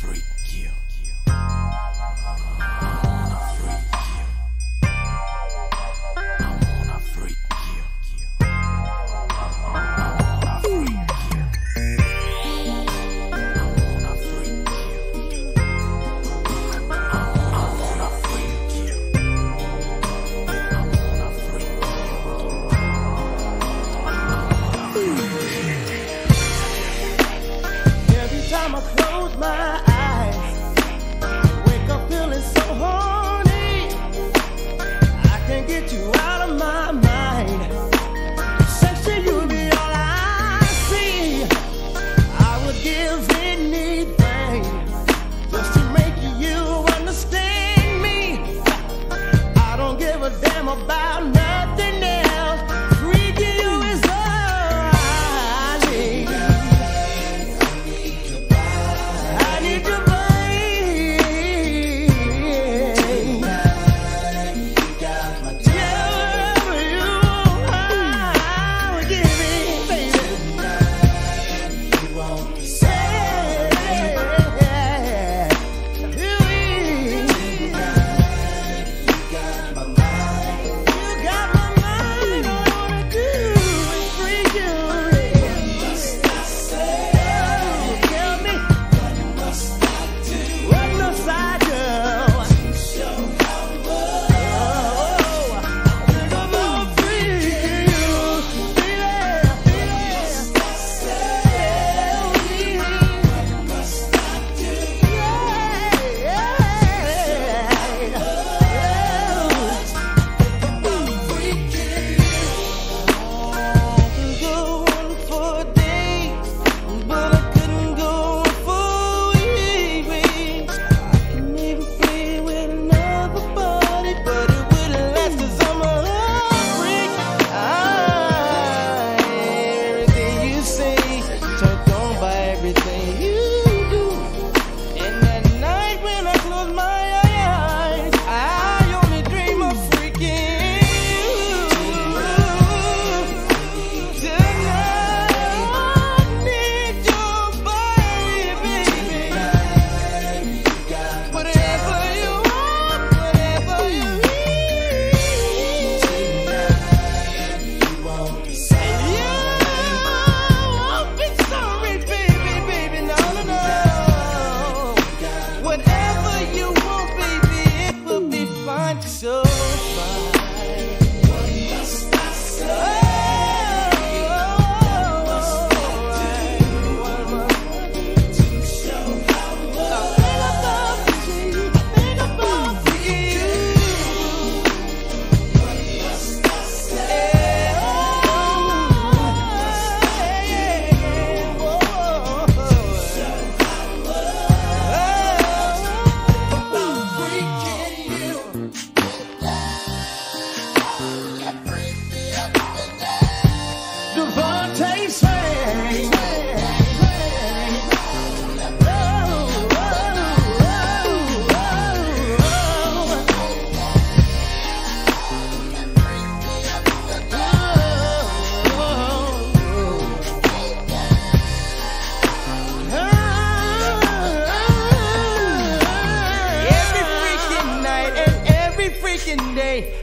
freak you. this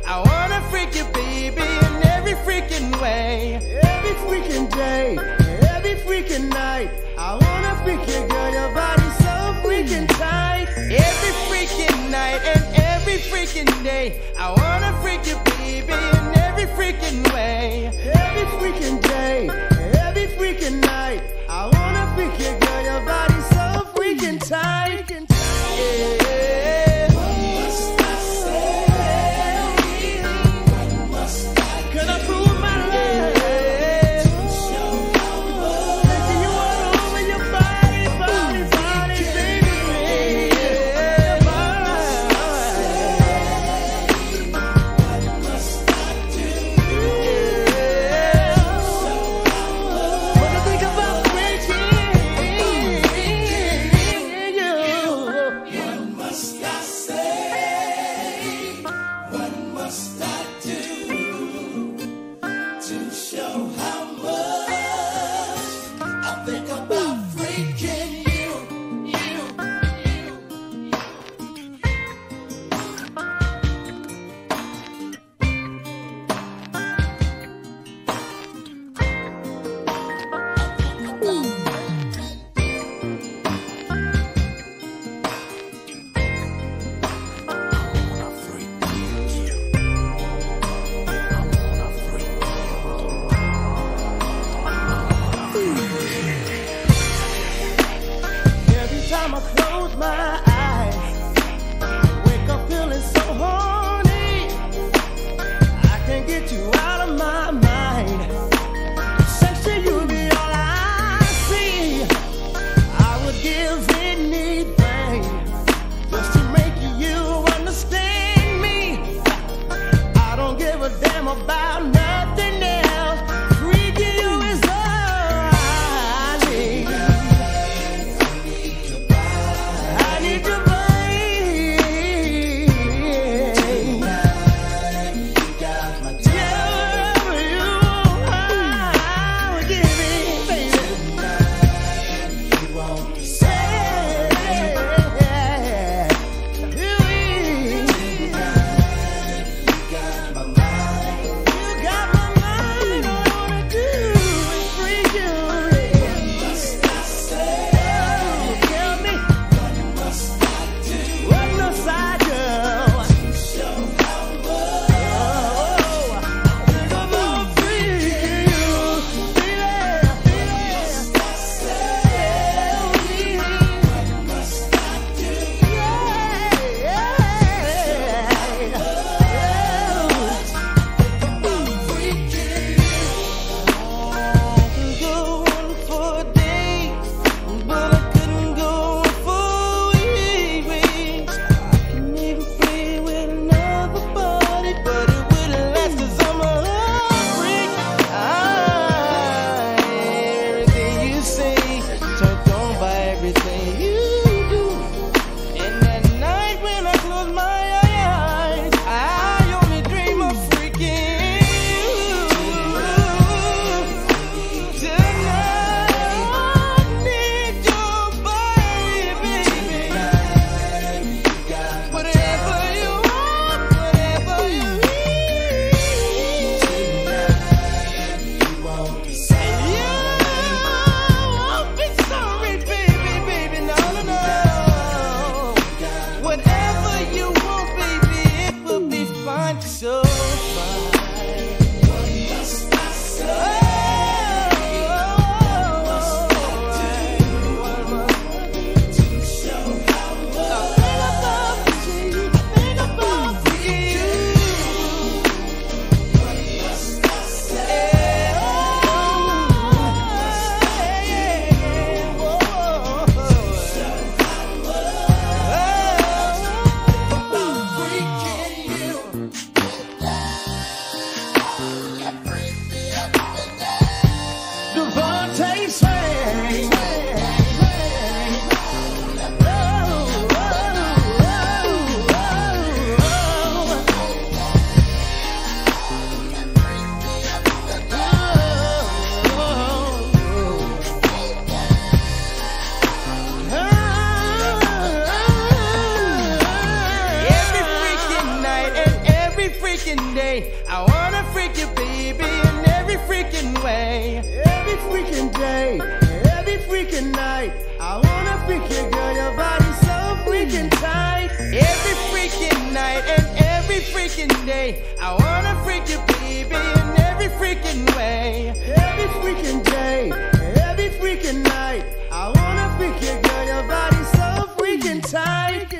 I wanna freak you, baby, in every freaking way. Every freaking day, every freaking night. I wanna freak you, girl, your body's so freaking tight. Every freaking night and every freaking day. I wanna freak you, my eyes. like so. I wanna freak you, baby, in every freaking way. Every freaking day, every freaking night. I wanna freak you, girl, your body's so freaking tight. Every freaking night and every freaking day. I wanna freak you, baby, in every freaking way. Every freaking day, every freaking night. I wanna freak you, girl, your body's so freaking tight.